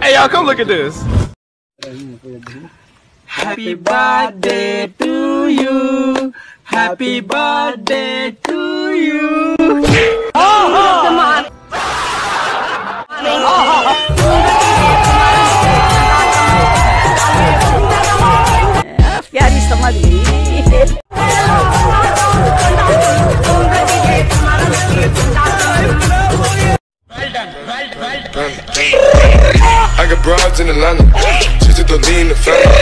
Hey y'all, come look at this. Happy birthday to you. Happy birthday to you. Oh, oh. oh. the money. I got broads in Atlanta. Just to lean the family.